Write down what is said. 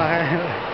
nachher.